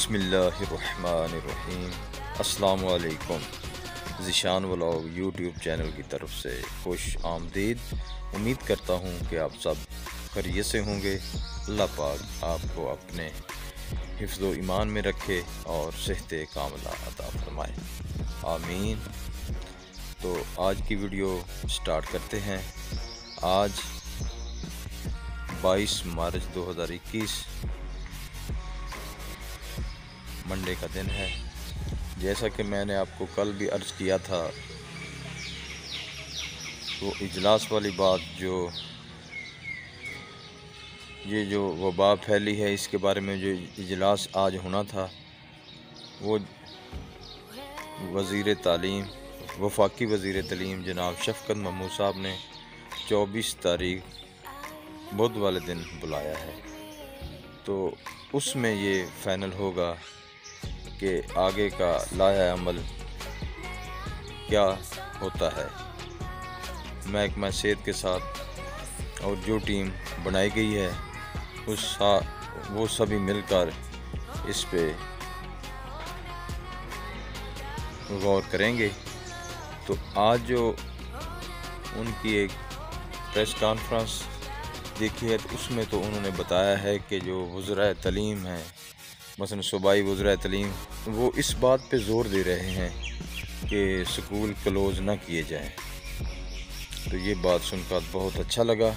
बसमीम असलकुम Zeeshan vlog YouTube channel की तरफ़ से खुश आमदीद। उम्मीद करता हूँ कि आप सब खरीत से होंगे। अल्लाह पाक आपको अपने हिफ्ज़ ईमान में रखे और सेहत कामला अता फरमाए। आमीन। तो आज की वीडियो स्टार्ट करते हैं। आज 22 मार्च 2021 मंडे का दिन है। जैसा कि मैंने आपको कल भी अर्ज़ किया था तो इजलास वाली बात जो, ये जो वबा फैली है, इसके बारे में जो इजलास आज होना था, वो वज़ी तालीम, वफाकी वज़ी तलीम जनाब शफकत महमूद साहब ने 24 तारीख, बुध वाले दिन बुलाया है। तो उसमें ये फ़ाइनल होगा। कि आगे का लाया अमल क्या होता है? महकमा सेहत के साथ और जो टीम बनाई गई है, उस वो सभी मिलकर इस पे गौर करेंगे। तो आज जो उनकी एक प्रेस कॉन्फ्रेंस देखी है तो उसमें तो उन्होंने बताया है कि जो वज़रा तलीम है मसन सूबाई वज्र तलीम वो इस बात पे ज़ोर दे रहे हैं कि स्कूल क्लोज़ ना किए जाएँ। तो ये बात सुनकर बहुत अच्छा लगा।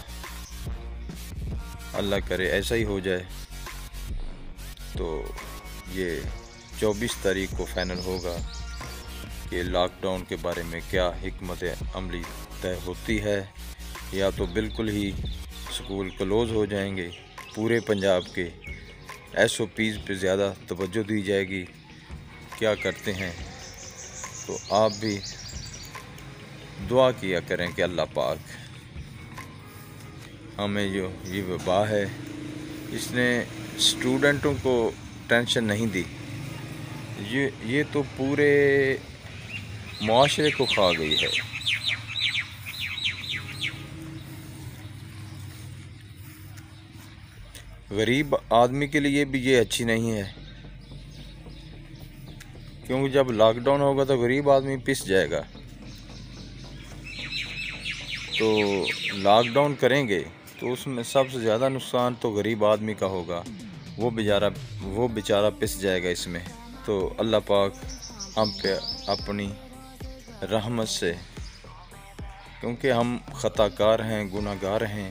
अल्लाह करे ऐसा ही हो जाए। तो ये 24 तारीख को फ़ाइनल होगा कि लॉकडाउन के बारे में क्या हमत अमली तय होती है, या तो बिल्कुल ही स्कूल क्लोज़ हो जाएँगे पूरे पंजाब के। एस ओ पीज़ पर ज़्यादा तवज्जो दी जाएगी। क्या करते हैं? तो आप भी दुआ किया करें कि अल्लाह पाक हमें जो ये वबा है, इसने स्टूडेंटों को टेंशन नहीं दी। ये ये तो पूरे माशरे को खा गई है। गरीब आदमी के लिए भी ये अच्छी नहीं है। क्योंकि जब लॉकडाउन होगा तो गरीब आदमी पिस जाएगा। तो लॉकडाउन करेंगे तो उसमें सबसे ज़्यादा नुकसान तो गरीब आदमी का होगा। वो बेचारा वो बेचारा पिस जाएगा इसमें। तो अल्लाह पाक हम पे अपनी रहमत से, क्योंकि हम ख़ताकार हैं गुनागार हैं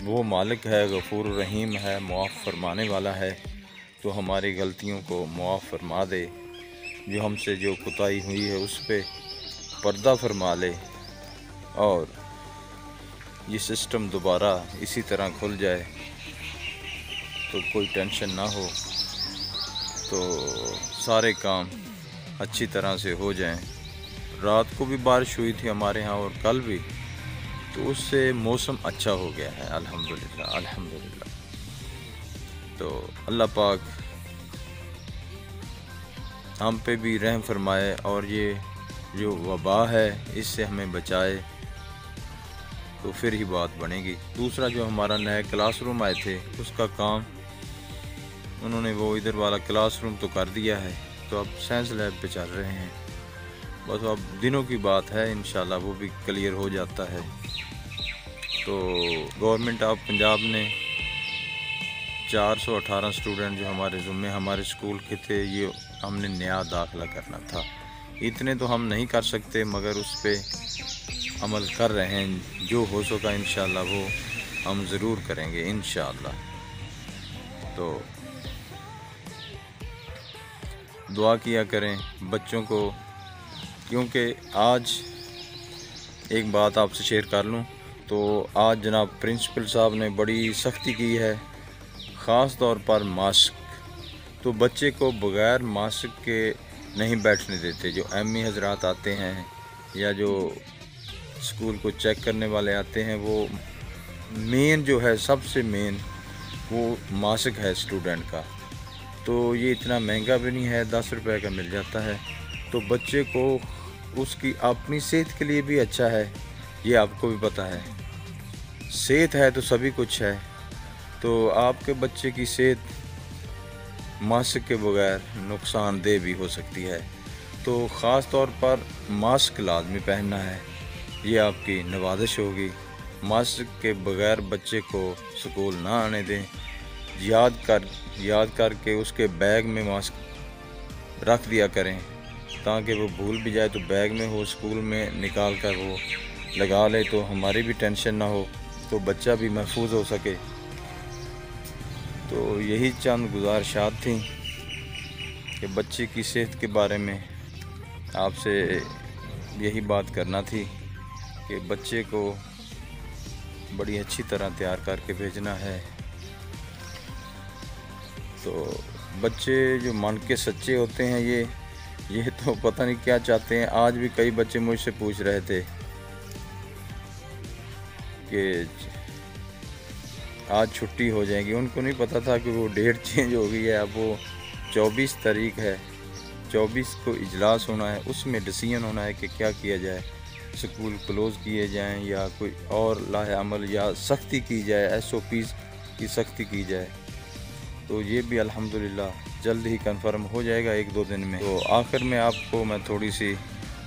वो मालिक है, गफूर रहीम है, मुआफ़ फरमाने वाला है तो हमारी गलतियों को मुआफ़ फरमा दे। जो हमसे जो कुताई हुई है, उस पर पर्दा फरमा ले और ये सिस्टम दोबारा इसी तरह खुल जाए तो कोई टेंशन ना हो तो सारे काम अच्छी तरह से हो जाएँ। रात को भी बारिश हुई थी हमारे यहाँ और कल भी। तो उससे मौसम अच्छा हो गया है, अल्हम्दुलिल्लाह अल्हम्दुलिल्लाह। तो अल्लाह पाक हम पे भी रहम फरमाए और ये जो वबा है, इससे हमें बचाए तो फिर ही बात बनेगी। दूसरा जो हमारा नया क्लासरूम आए थे, उसका काम, उन्होंने वो इधर वाला क्लासरूम तो कर दिया है तो अब साइंस लैब पे चल रहे हैं। बस अब दिनों की बात है इन वो भी क्लियर हो जाता है। तो गवर्नमेंट ऑफ़ पंजाब ने 418 स्टूडेंट जो हमारे ज़ुम्मे, हमारे स्कूल के थे, ये हमने नया दाखिला करना था। इतने तो हम नहीं कर सकते, मगर उस पर अमल कर रहे हैं। जो हो सका इन वो हम ज़रूर करेंगे इन तो दुआ किया करें, बच्चों को क्योंकि आज एक बात आपसे शेयर कर लूँ तो आज जनाब प्रिंसिपल साहब ने बड़ी सख्ती की है, ख़ास तौर पर मास्क। तो बच्चे को बग़ैर मास्क के नहीं बैठने देते, जो एम ई हजरात आते हैं या जो स्कूल को चेक करने वाले आते हैं, वो मेन जो है, सबसे मेन, वो मास्क है स्टूडेंट का। तो ये इतना महँगा भी नहीं है, दस रुपए का मिल जाता है। तो बच्चे को उसकी अपनी सेहत के लिए भी अच्छा है, ये आपको भी पता है। सेहत है तो सभी कुछ है तो आपके बच्चे की सेहत मास्क के बगैर नुकसानदेह भी हो सकती है। तो ख़ास तौर पर मास्क लाजमी पहनना है, ये आपकी नवाजिश होगी। मास्क के बगैर बच्चे को स्कूल ना आने दें। याद कर, याद करके उसके बैग में मास्क रख दिया करें। ताकि वो भूल भी जाए तो बैग में हो, स्कूल में निकाल कर वो लगा ले तो हमारी भी टेंशन ना हो तो बच्चा भी महफूज हो सके। तो यही चंद गुजारशात थी कि बच्चे की सेहत के बारे में आपसे यही बात करना थी कि बच्चे को बड़ी अच्छी तरह तैयार करके भेजना है। तो बच्चे जो मन के सच्चे होते हैं ये ये तो पता नहीं क्या चाहते हैं। आज भी कई बच्चे मुझसे पूछ रहे थे कि आज छुट्टी हो जाएगी। उनको नहीं पता था कि वो डेट चेंज हो गई है। अब वो 24 तारीख है। 24 को इजलास होना है। उसमें डिसीज़न होना है कि क्या किया जाए। स्कूल क्लोज़ किए जाएँ या कोई और लाहे अमल या सख्ती की जाए। एस ओ पीज़ की सख्ती की जाए। तो ये भी अल्हम्दुलिल्लाह, जल्द ही कंफर्म हो जाएगा एक दो दिन में। तो आखिर में आपको मैं थोड़ी सी,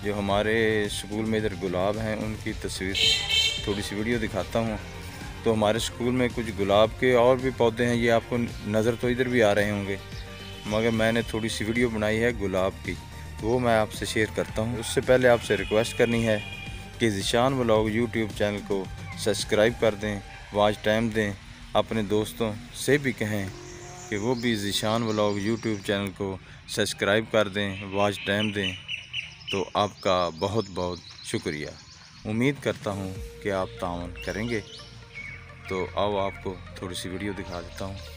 जो हमारे स्कूल में इधर गुलाब हैं, उनकी तस्वीर, थोड़ी सी वीडियो दिखाता हूँ। तो हमारे स्कूल में कुछ गुलाब के और भी पौधे हैं, ये आपको नज़र तो इधर भी आ रहे होंगे। मगर मैंने थोड़ी सी वीडियो बनाई है गुलाब की तो वो मैं आपसे शेयर करता हूँ। उससे पहले आपसे रिक्वेस्ट करनी है कि ज़िशान ब्लॉग यूट्यूब चैनल को सब्सक्राइब कर दें वाच टाइम दें, अपने दोस्तों से भी कहें कि वो भी ज़िशान ब्लॉग यूट्यूब चैनल को सब्सक्राइब कर दें वाच टाइम दें। तो आपका बहुत बहुत शुक्रिया। उम्मीद करता हूँ कि आप तावन करेंगे। तो आओ आपको थोड़ी सी वीडियो दिखा देता हूँ।